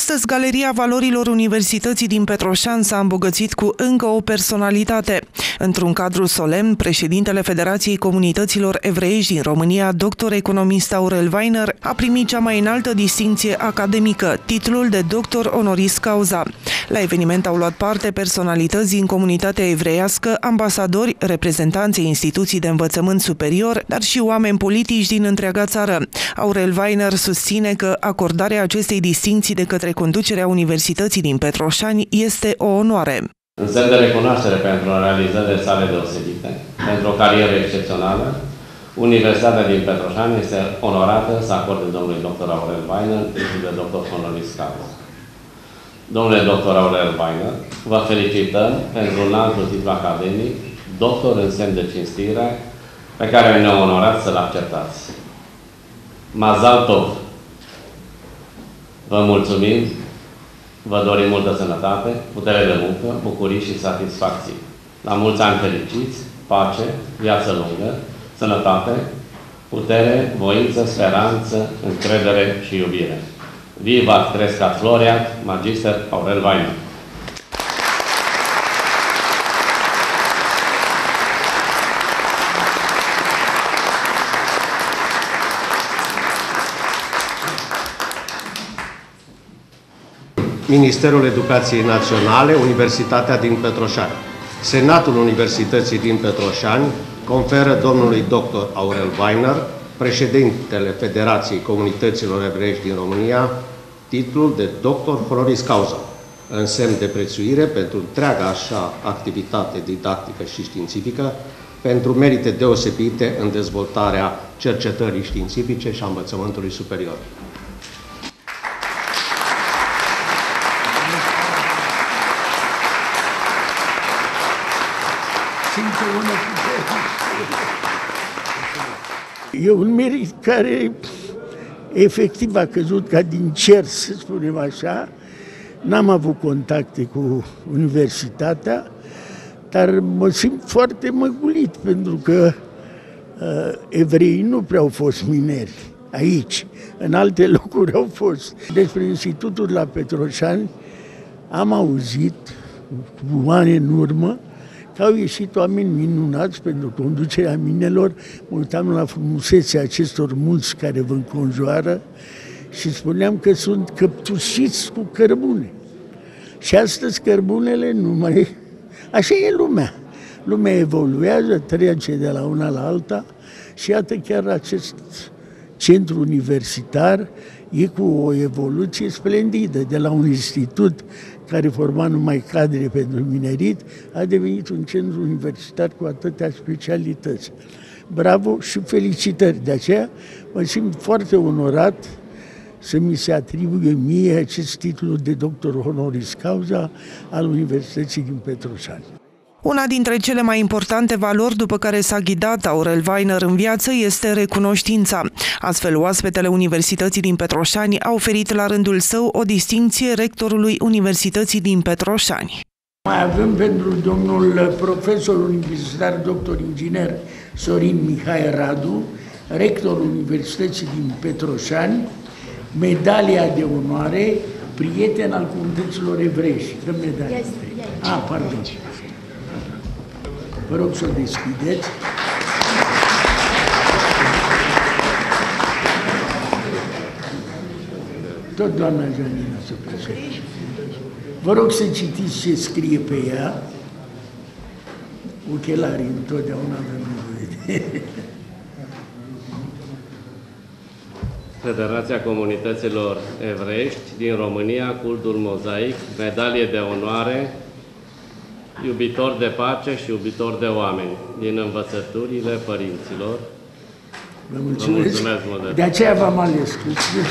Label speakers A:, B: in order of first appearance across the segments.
A: Astăzi, Galeria Valorilor Universității din Petroșan s-a îmbogățit cu încă o personalitate. Într-un cadru solemn, președintele Federației Comunităților Evreiești din România, doctor economist Aurel Weiner, a primit cea mai înaltă distinție academică, titlul de doctor honoris causa. La eveniment au luat parte personalități din comunitatea evreiască, ambasadori, reprezentanții instituții de învățământ superior, dar și oameni politici din întreaga țară. Aurel Weiner susține că acordarea acestei distinții de către conducerea Universității din Petroșani este o onoare.
B: În semn de recunoaștere pentru realizările sale deosebite, pentru o carieră excepțională, Universitatea din Petroșani este onorată să acorde domnului dr. Aurel Weiner titlul de doctor honoris causa. Domnule dr. Aurel Weiner, vă felicităm pentru un alt titlu academic, doctor în semn de cinstire, pe care ne-am onorat să-l acceptați. Mazal Tov! Vă mulțumim, vă dorim multă sănătate, putere de muncă, bucurii și satisfacții. La mulți ani fericiți, pace, viață lungă, sănătate, putere, voință, speranță, încredere și iubire. Viva Crescat Floria, Magister Aurel Vainu.
C: Ministerul Educației Naționale, Universitatea din Petroșani. Senatul Universității din Petroșani conferă domnului dr. Aurel Weiner, președintele Federației Comunităților Evreiești din România, titlul de doctor honoris causa, în semn de prețuire pentru întreaga așa activitate didactică și științifică, pentru merite deosebite în dezvoltarea cercetării științifice și a învățământului superior.
D: Simte una E un merit care efectiv a căzut ca din cer, să spunem așa. N-am avut contacte cu universitatea, dar mă simt foarte măgulit, pentru că uh, evreii nu prea au fost mineri aici. În alte locuri au fost. Despre institutul la Petroșani am auzit cu ani în urmă că au ieșit oameni minunați pentru conducerea minelor. Mă uitam la frumusețea acestor mulți care vă înconjoară și spuneam că sunt căptușiți cu cărbune. Și astăzi cărbunele nu mai... Așa e lumea. Lumea evoluează, trece de la una la alta și iată chiar acest centru universitar e cu o evoluție splendidă. De la un institut care forma numai cadre pentru minerit, a devenit un centru universitar cu atâtea specialități. Bravo și felicitări! De aceea mă simt foarte onorat să mi se atribuie mie acest titlu de doctor honoris causa al Universității din Petroșani.
A: Una dintre cele mai importante valori după care s-a ghidat Aurel Weiner în viață este recunoștința. Astfel, oaspetele Universității din Petroșani a oferit la rândul său o distinție rectorului Universității din Petroșani.
D: Mai avem pentru domnul profesor universitar, doctor inginer Sorin Mihai Radu, rectorul Universității din Petroșani, medalia de onoare, prieten al comunităților evreiești. Dă medalia. Ah, pardon. Vă rog să o deschideți. Tot doamna Janina să presupune. Vă rog să citiți ce scrie pe ea. Ochelarii întotdeauna avem nevoie
B: Federația Comunităților Evrești din România, cultul mozaic, medalie de onoare iubitor de pace și iubitor de oameni, din învățăturile părinților.
D: Vă mulțumesc. Vă mulțumesc mult de, de aceea v-am ales,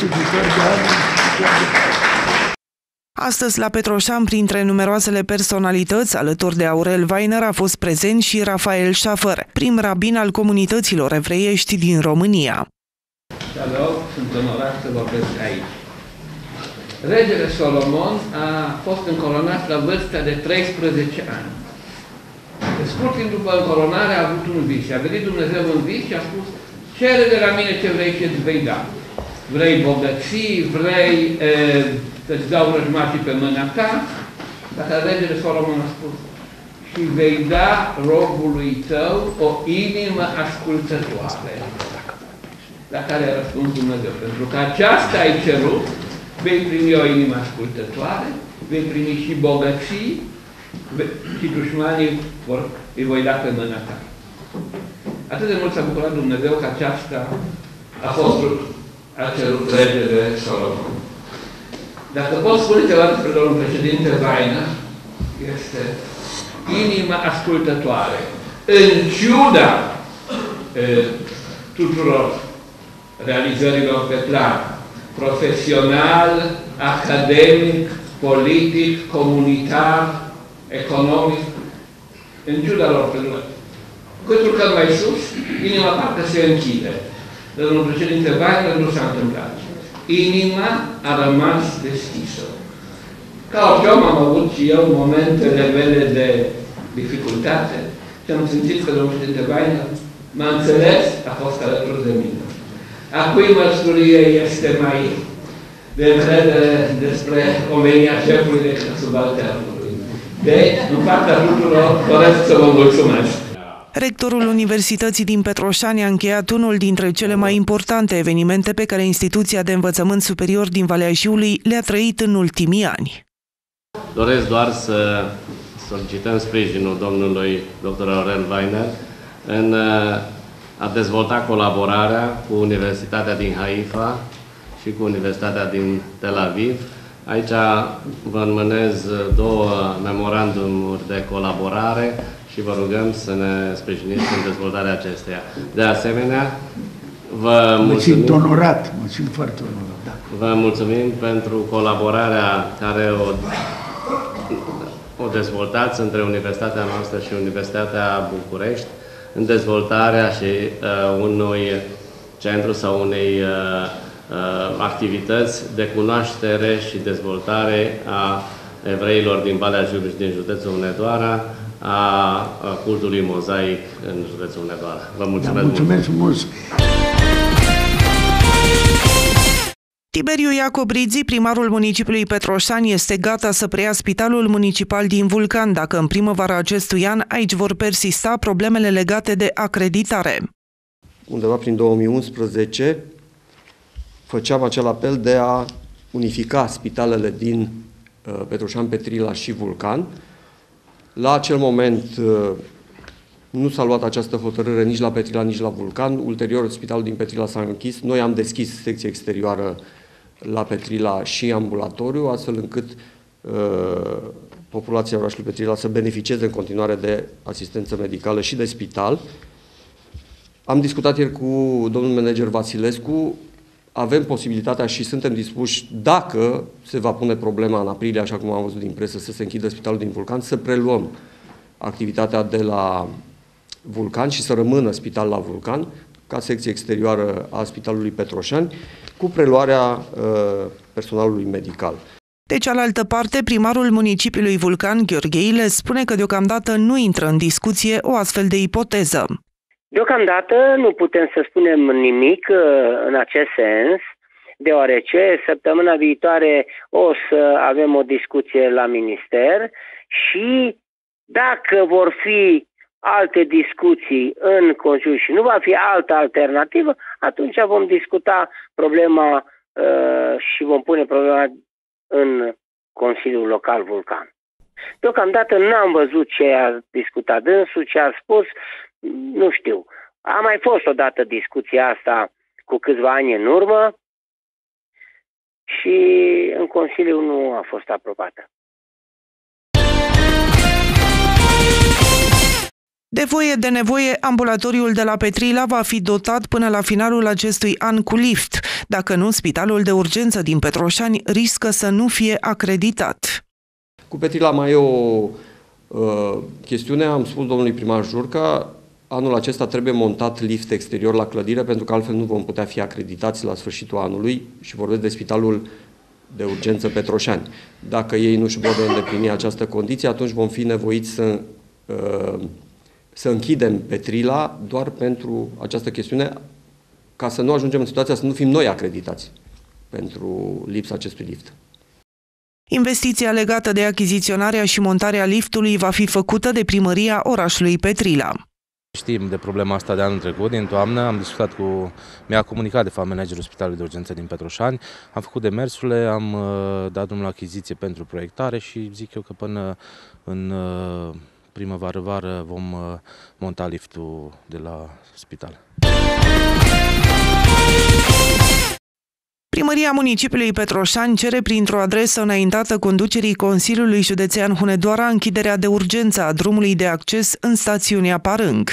D: iubitor de oameni.
A: Astăzi, la Petroșan, printre numeroasele personalități, alături de Aurel Weiner, a fost prezent și Rafael Șafăr, prim rabin al comunităților evreiești din România.
E: Shalom, sunt onorat să vorbesc aici. Regele Solomon a fost încolonat la vârsta de 13 ani. De scurt timp după încolonare a avut un vis. A venit Dumnezeu în vis și a spus, cere de la mine ce vrei și îți vei da. vrei bogății, vrei e, să-ți dau răjmașii pe mâna ta, dacă regele Solomon a spus, și vei da robului tău o inimă ascultătoare. La care a răspuns Dumnezeu, pentru că aceasta ai cerut, vei primi o inimă ascultătoare, vei primi și bogății, și dușmanii vor, îi voi da pe mâna ta. Atât de mult s-a bucurat Dumnezeu că aceasta a fost a cerut regele Solomon. Dacă pot spune ceva despre domnul președinte Vaina, este inima ascultătoare. În ciuda e, tuturor realizărilor pe plan profesional, academic, politic, comunitar, economic, în ciuda lor pe lume. Cât urcăm mai sus, inima parcă se închide. Domnul președinte Weiner nu s-a întâmplat. Inima a rămas deschisă. Ca orice om am avut și eu momentele mele de dificultate și am simțit că domnul președinte Weiner m-a înțeles, a fost alături de mine. A cui mărturie este mai de încredere despre omenia șefului decât subalternului. Deci, în partea tuturor, doresc să vă mulțumesc.
A: Rectorul Universității din Petroșani a încheiat unul dintre cele mai importante evenimente pe care instituția de învățământ superior din Valea Jiului le-a trăit în ultimii ani.
B: Doresc doar să solicităm sprijinul domnului dr. Aurel Weiner în uh, a dezvolta colaborarea cu Universitatea din Haifa și cu Universitatea din Tel Aviv. Aici vă înmânez două memorandumuri de colaborare și vă rugăm să ne sprijiniți în dezvoltarea acesteia. De asemenea, vă mulțumim... Mă
D: simt onorat, mă simt foarte onorat, da.
B: Vă mulțumim pentru colaborarea care o, o dezvoltați între Universitatea noastră și Universitatea București în dezvoltarea și uh, unui centru sau unei uh, uh, activități de cunoaștere și dezvoltare a evreilor din Valea Jiului și din județul Hunedoara, a cultului mozaic în județul Hunedoara. Vă mulțumesc, da,
D: mulțumesc mult! mult.
A: Tiberiu Iacobridzi, primarul municipiului Petroșani, este gata să preia spitalul municipal din Vulcan dacă în primăvara acestui an aici vor persista problemele legate de acreditare.
F: Undeva prin 2011 făceam acel apel de a unifica spitalele din uh, Petroșan, Petrila și Vulcan, la acel moment uh, nu s-a luat această hotărâre nici la Petrila, nici la Vulcan. Ulterior, spitalul din Petrila s-a închis. Noi am deschis secție exterioară la Petrila și ambulatoriu, astfel încât uh, populația orașului Petrila să beneficieze în continuare de asistență medicală și de spital. Am discutat ieri cu domnul manager Vasilescu avem posibilitatea și suntem dispuși, dacă se va pune problema în aprilie, așa cum am văzut din presă, să se închidă spitalul din Vulcan, să preluăm activitatea de la Vulcan și să rămână spital la Vulcan, ca secție exterioară a Spitalului Petroșani, cu preluarea uh, personalului medical.
A: De cealaltă parte, primarul municipiului Vulcan, Gheorgheile, spune că deocamdată nu intră în discuție o astfel de ipoteză.
G: Deocamdată nu putem să spunem nimic uh, în acest sens, deoarece săptămâna viitoare o să avem o discuție la minister și dacă vor fi alte discuții în Consiliu și nu va fi altă alternativă, atunci vom discuta problema uh, și vom pune problema în Consiliul Local Vulcan. Deocamdată n-am văzut ce a discutat dânsul, ce a spus, nu știu. A mai fost odată discuția asta cu câțiva ani în urmă și în Consiliu nu a fost aprobată.
A: De voie de nevoie, ambulatoriul de la Petrila va fi dotat până la finalul acestui an cu lift. Dacă nu, spitalul de urgență din Petroșani riscă să nu fie acreditat.
F: Cu Petrila mai e o uh, chestiune. Am spus domnului primar Jurca, Anul acesta trebuie montat lift exterior la clădire, pentru că altfel nu vom putea fi acreditați la sfârșitul anului și vorbesc de Spitalul de Urgență Petroșani. Dacă ei nu își vor îndeplini această condiție, atunci vom fi nevoiți să, uh, să închidem Petrila doar pentru această chestiune ca să nu ajungem în situația să nu fim noi acreditați pentru lipsa acestui lift.
A: Investiția legată de achiziționarea și montarea liftului va fi făcută de primăria orașului Petrila.
H: Știm de problema asta de anul trecut, din toamnă, am discutat cu, mi-a comunicat de fapt managerul Spitalului de Urgență din Petroșani, am făcut demersurile, am uh, dat drumul la achiziție pentru proiectare și zic eu că până în uh, primăvară-vară vom uh, monta liftul de la spital.
A: Primăria municipiului Petroșani cere printr-o adresă înaintată conducerii Consiliului Județean Hunedoara închiderea de urgență a drumului de acces în stațiunea Parâng.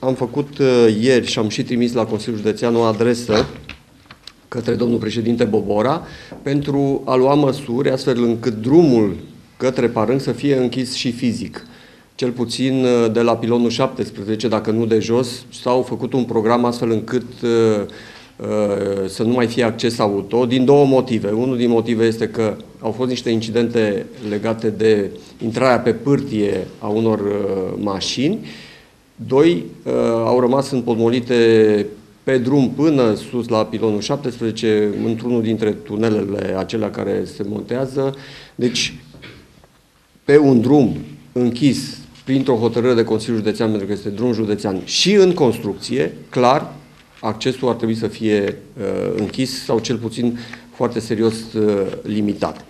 F: Am făcut uh, ieri și am și trimis la Consiliul Județean o adresă către domnul președinte Bobora pentru a lua măsuri astfel încât drumul către Parâng să fie închis și fizic. Cel puțin uh, de la pilonul 17, dacă nu de jos, s-au făcut un program astfel încât uh, Uh, să nu mai fie acces auto, din două motive. Unul din motive este că au fost niște incidente legate de intrarea pe pârtie a unor uh, mașini. Doi, uh, au rămas împotmolite pe drum până sus la pilonul 17, într-unul dintre tunelele acelea care se montează. Deci, pe un drum închis printr-o hotărâre de Consiliul Județean, pentru că este drum județean, și în construcție, clar, accesul ar trebui să fie uh, închis sau cel puțin foarte serios uh, limitat.